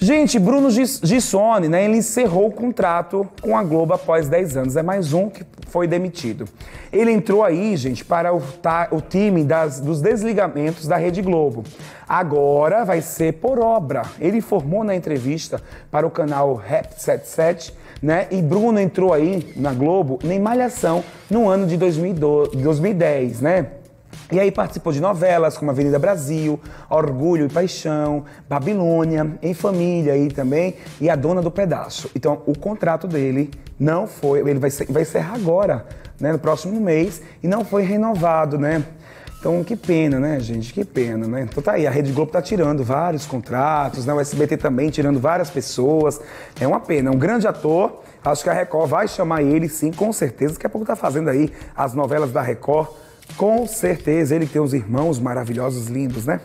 Gente, Bruno Gissone, né? Ele encerrou o contrato com a Globo após 10 anos. É mais um que foi demitido. Ele entrou aí, gente, para o, o time das, dos desligamentos da Rede Globo. Agora vai ser por obra. Ele informou na entrevista para o canal Rap 77, né? E Bruno entrou aí na Globo em Malhação no ano de 2012, 2010, né? E aí participou de novelas como Avenida Brasil, Orgulho e Paixão, Babilônia, Em Família aí também, e A Dona do Pedaço. Então, o contrato dele não foi, ele vai, vai encerrar agora, né, no próximo mês, e não foi renovado, né? Então, que pena, né, gente? Que pena, né? Então tá aí, a Rede Globo tá tirando vários contratos, né? O SBT também tirando várias pessoas. É uma pena, é um grande ator. Acho que a Record vai chamar ele, sim, com certeza. Daqui a pouco tá fazendo aí as novelas da Record com certeza ele tem uns irmãos maravilhosos, lindos, né?